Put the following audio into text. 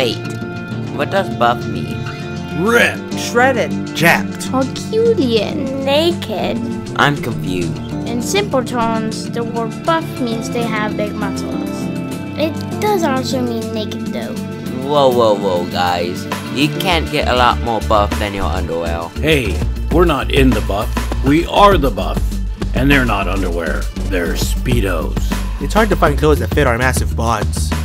Wait, what does buff mean? Ripped. Shredded. Jacked. Herculean. Naked. I'm confused. In simple terms, the word buff means they have big muscles. It does also mean naked though. Whoa, whoa, whoa, guys. You can't get a lot more buff than your underwear. Hey, we're not in the buff. We are the buff. And they're not underwear. They're Speedos. It's hard to find clothes that fit our massive bods.